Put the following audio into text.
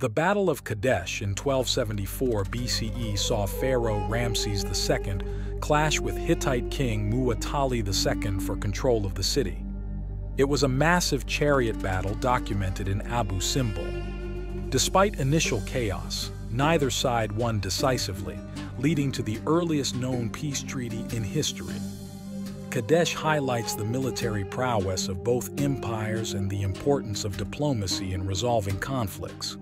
The Battle of Kadesh in 1274 BCE saw Pharaoh Ramses II clash with Hittite king Muwatalli II for control of the city. It was a massive chariot battle documented in Abu Simbel. Despite initial chaos, neither side won decisively, leading to the earliest known peace treaty in history. Kadesh highlights the military prowess of both empires and the importance of diplomacy in resolving conflicts.